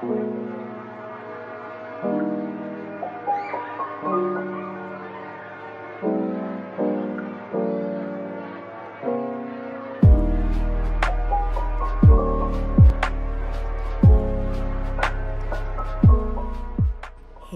Thank you.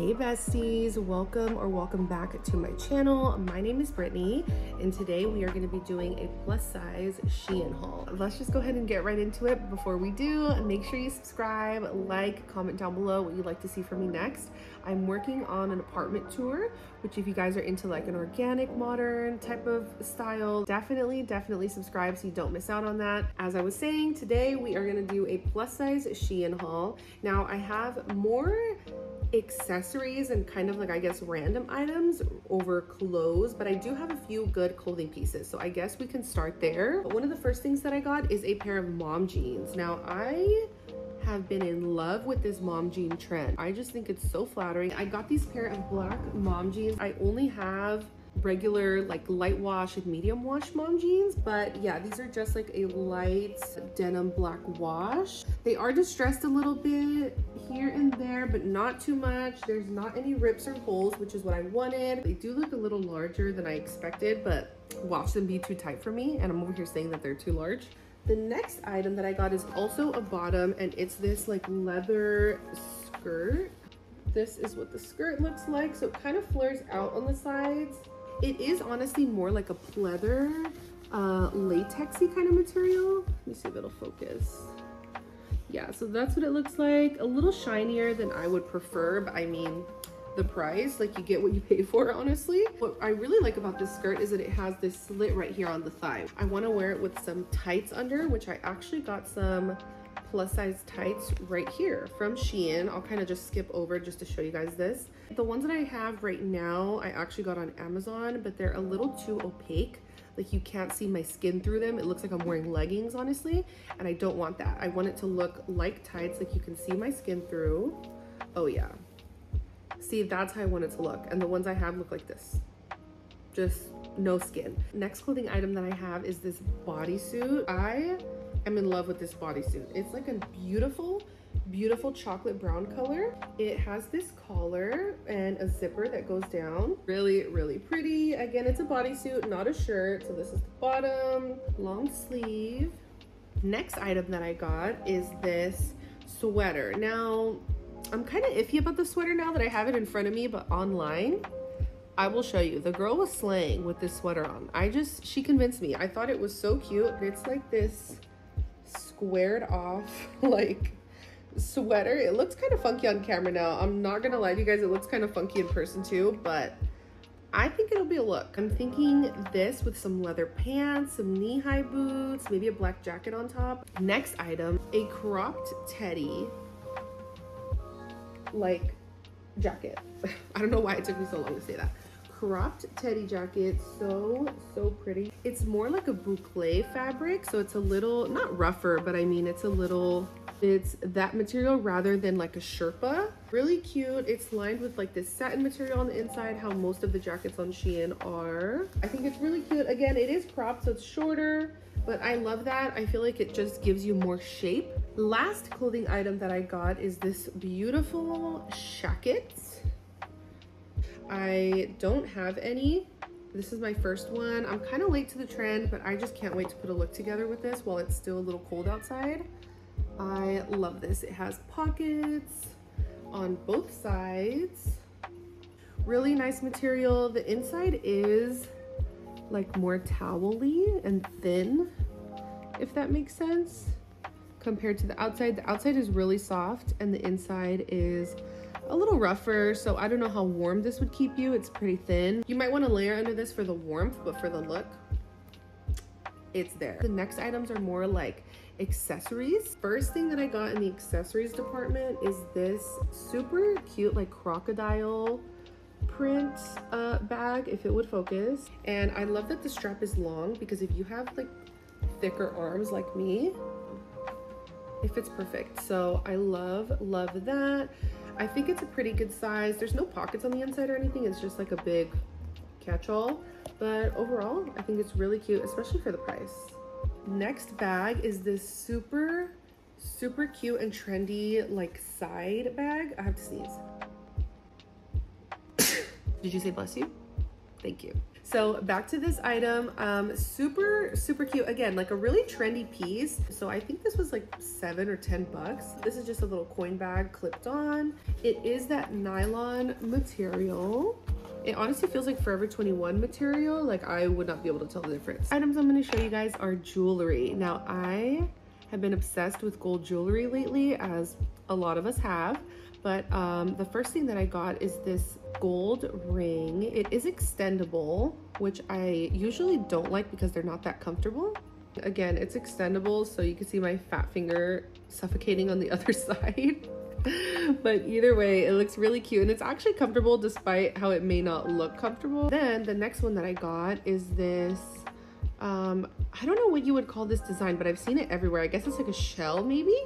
Hey besties, welcome or welcome back to my channel. My name is Britney and today we are going to be doing a plus size Shein haul. Let's just go ahead and get right into it. Before we do, make sure you subscribe, like, comment down below what you'd like to see from me next. I'm working on an apartment tour, which if you guys are into like an organic, modern type of style, definitely, definitely subscribe so you don't miss out on that. As I was saying, today we are going to do a plus size Shein haul. Now I have more accessories and kind of like I guess random items over clothes but I do have a few good clothing pieces so I guess we can start there. But one of the first things that I got is a pair of mom jeans. Now I have been in love with this mom jean trend. I just think it's so flattering. I got these pair of black mom jeans. I only have regular like light wash and medium wash mom jeans but yeah these are just like a light denim black wash. They are distressed a little bit here and there but not too much. There's not any rips or holes which is what i wanted. They do look a little larger than i expected but watch them be too tight for me and i'm over here saying that they're too large. The next item that i got is also a bottom and it's this like leather skirt. This is what the skirt looks like so it kind of flares out on the sides it is honestly more like a pleather, uh, latexy kind of material. Let me see if it'll focus. Yeah, so that's what it looks like. A little shinier than I would prefer, but I mean, the price, like you get what you pay for, honestly. What I really like about this skirt is that it has this slit right here on the thigh. I want to wear it with some tights under, which I actually got some plus size tights right here from Shein. I'll kind of just skip over just to show you guys this. The ones that I have right now, I actually got on Amazon, but they're a little too opaque. Like you can't see my skin through them. It looks like I'm wearing leggings, honestly, and I don't want that. I want it to look like tights, like you can see my skin through. Oh yeah. See, that's how I want it to look. And the ones I have look like this. Just no skin. Next clothing item that I have is this bodysuit. I am in love with this bodysuit. It's like a beautiful, beautiful chocolate brown color. It has this collar and a zipper that goes down. Really, really pretty. Again, it's a bodysuit, not a shirt. So this is the bottom, long sleeve. Next item that I got is this sweater. Now, I'm kind of iffy about the sweater now that I have it in front of me, but online, I will show you. The girl was slaying with this sweater on. I just, she convinced me. I thought it was so cute. It's like this squared off like sweater. It looks kind of funky on camera now. I'm not gonna lie to you guys, it looks kind of funky in person too, but I think it'll be a look. I'm thinking this with some leather pants, some knee-high boots, maybe a black jacket on top. Next item, a cropped teddy, like jacket. I don't know why it took me so long to say that cropped teddy jacket so so pretty. It's more like a boucle fabric so it's a little not rougher but i mean it's a little it's that material rather than like a sherpa. Really cute. It's lined with like this satin material on the inside how most of the jackets on shein are. I think it's really cute. Again it is cropped so it's shorter but i love that. I feel like it just gives you more shape. Last clothing item that i got is this beautiful shacket I don't have any. This is my first one. I'm kind of late to the trend, but I just can't wait to put a look together with this while it's still a little cold outside. I love this. It has pockets on both sides. Really nice material. The inside is like more towely and thin, if that makes sense, compared to the outside. The outside is really soft and the inside is a little rougher, so I don't know how warm this would keep you. It's pretty thin. You might want to layer under this for the warmth, but for the look, it's there. The next items are more like accessories. First thing that I got in the accessories department is this super cute like crocodile print uh, bag, if it would focus. And I love that the strap is long because if you have like thicker arms like me, it fits perfect. So I love, love that. I think it's a pretty good size. There's no pockets on the inside or anything. It's just like a big catch-all. But overall, I think it's really cute, especially for the price. Next bag is this super, super cute and trendy like side bag. I have to sneeze. Did you say bless you? Thank you. So back to this item, um, super, super cute. Again, like a really trendy piece. So I think this was like seven or 10 bucks. This is just a little coin bag clipped on. It is that nylon material. It honestly feels like Forever 21 material. Like I would not be able to tell the difference. Items I'm gonna show you guys are jewelry. Now I have been obsessed with gold jewelry lately as a lot of us have. But um, the first thing that I got is this gold ring. It is extendable, which I usually don't like because they're not that comfortable. Again, it's extendable, so you can see my fat finger suffocating on the other side. but either way, it looks really cute and it's actually comfortable despite how it may not look comfortable. Then the next one that I got is this, um, I don't know what you would call this design, but I've seen it everywhere. I guess it's like a shell maybe?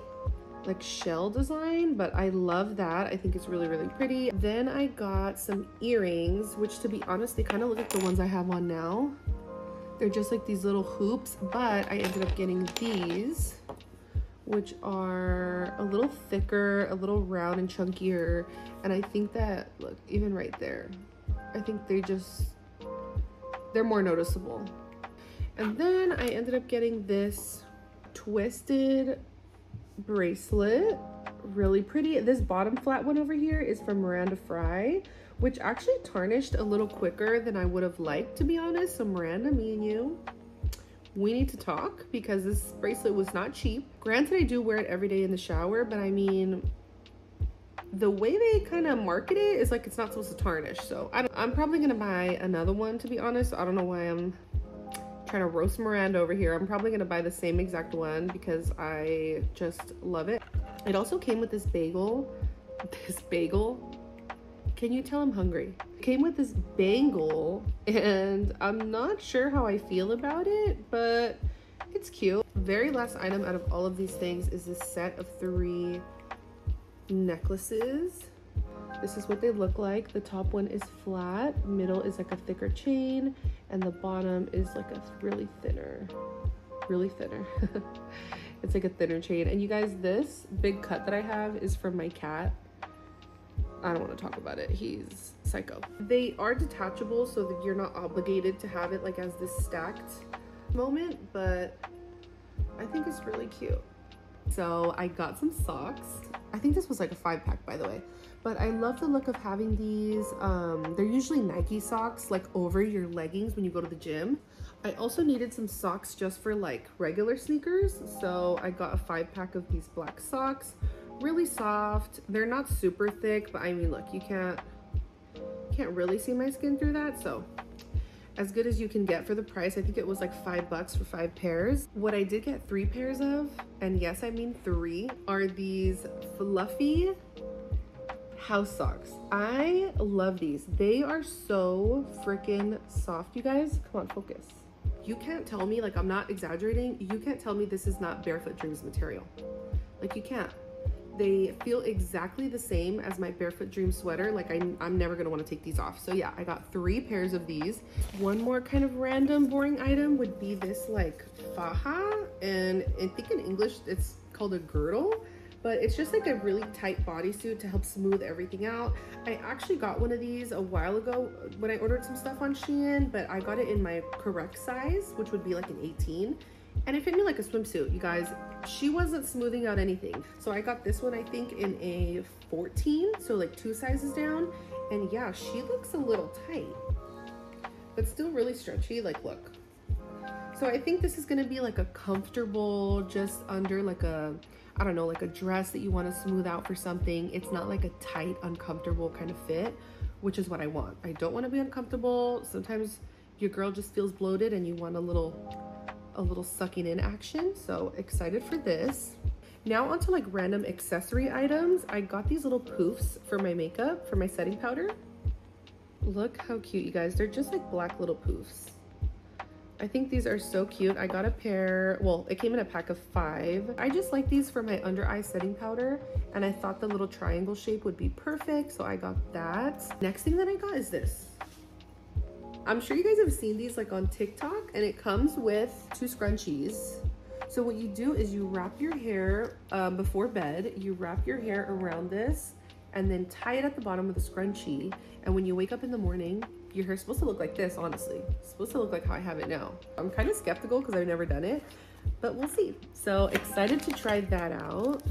Like shell design, but I love that. I think it's really, really pretty. Then I got some earrings, which to be honest, they kind of look like the ones I have on now. They're just like these little hoops, but I ended up getting these, which are a little thicker, a little round and chunkier. And I think that, look, even right there, I think they just, they're more noticeable. And then I ended up getting this twisted bracelet really pretty. This bottom flat one over here is from Miranda Frye which actually tarnished a little quicker than i would have liked to be honest. So miranda me and you we need to talk because this bracelet was not cheap. Granted i do wear it every day in the shower but i mean the way they kind of market it is like it's not supposed to tarnish. So I am probably gonna buy another one to be honest. I don't know why i'm trying to roast Miranda over here. I'm probably gonna buy the same exact one because I just love it. It also came with this bagel. This bagel. Can you tell I'm hungry? It came with this bangle and I'm not sure how I feel about it, but it's cute. Very last item out of all of these things is this set of three necklaces. This is what they look like. The top one is flat, middle is like a thicker chain, and the bottom is like a really thinner, really thinner. it's like a thinner chain. And you guys, this big cut that I have is from my cat. I don't want to talk about it. He's psycho. They are detachable so that you're not obligated to have it like as this stacked moment, but I think it's really cute. So I got some socks. I think this was like a five pack by the way but I love the look of having these. Um, they're usually Nike socks like over your leggings when you go to the gym. I also needed some socks just for like regular sneakers. So I got a five pack of these black socks. Really soft. They're not super thick, but I mean, look, you can't, can't really see my skin through that. So as good as you can get for the price. I think it was like five bucks for five pairs. What I did get three pairs of, and yes, I mean three, are these fluffy house socks. I love these. They are so freaking soft, you guys. Come on, focus. You can't tell me, like I'm not exaggerating, you can't tell me this is not Barefoot Dreams material. Like you can't. They feel exactly the same as my Barefoot Dream sweater. Like I, I'm never gonna wanna take these off. So yeah, I got three pairs of these. One more kind of random boring item would be this like faja. And I think in English, it's called a girdle but it's just like a really tight bodysuit to help smooth everything out. I actually got one of these a while ago when I ordered some stuff on Shein, but I got it in my correct size, which would be like an 18. And it fit me like a swimsuit, you guys. She wasn't smoothing out anything. So I got this one, I think, in a 14, so like two sizes down. And yeah, she looks a little tight, but still really stretchy. Like, look. So I think this is gonna be like a comfortable, just under like a I don't know, like a dress that you want to smooth out for something. It's not like a tight, uncomfortable kind of fit, which is what I want. I don't want to be uncomfortable. Sometimes your girl just feels bloated and you want a little a little sucking in action. So excited for this. Now onto like random accessory items. I got these little poofs for my makeup, for my setting powder. Look how cute, you guys. They're just like black little poofs. I think these are so cute. I got a pair, well, it came in a pack of five. I just like these for my under eye setting powder and I thought the little triangle shape would be perfect, so I got that. Next thing that I got is this. I'm sure you guys have seen these like on TikTok and it comes with two scrunchies. So what you do is you wrap your hair um, before bed, you wrap your hair around this and then tie it at the bottom with a scrunchie. And when you wake up in the morning, your hair's supposed to look like this, honestly. It's supposed to look like how I have it now. I'm kind of skeptical because I've never done it, but we'll see. So excited to try that out.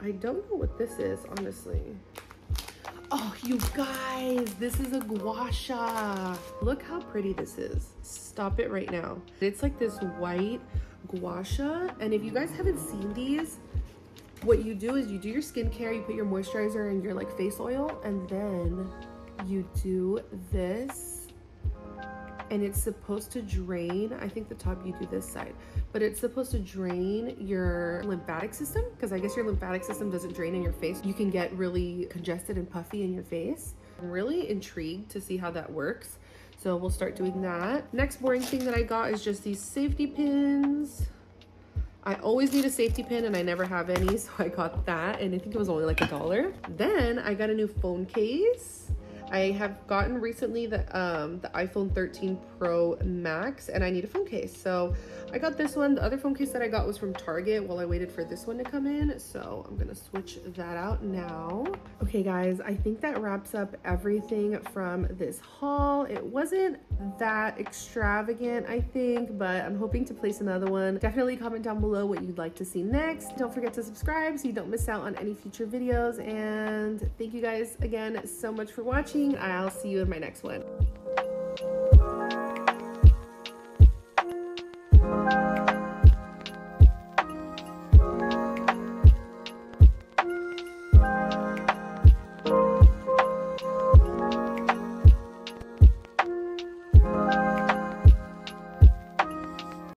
I don't know what this is, honestly. Oh, you guys, this is a gua sha. Look how pretty this is. Stop it right now. It's like this white gua sha. And if you guys haven't seen these, what you do is you do your skincare, you put your moisturizer and your like face oil, and then you do this and it's supposed to drain. I think the top you do this side, but it's supposed to drain your lymphatic system because I guess your lymphatic system doesn't drain in your face. You can get really congested and puffy in your face. I'm really intrigued to see how that works. So we'll start doing that. Next boring thing that I got is just these safety pins. I always need a safety pin and I never have any, so I got that and I think it was only like a dollar. Then I got a new phone case. I have gotten recently the um, the iPhone 13 Pro Max and I need a phone case. So I got this one. The other phone case that I got was from Target while I waited for this one to come in. So I'm gonna switch that out now. Okay guys, I think that wraps up everything from this haul. It wasn't that extravagant, I think, but I'm hoping to place another one. Definitely comment down below what you'd like to see next. Don't forget to subscribe so you don't miss out on any future videos. And thank you guys again so much for watching. I'll see you in my next one.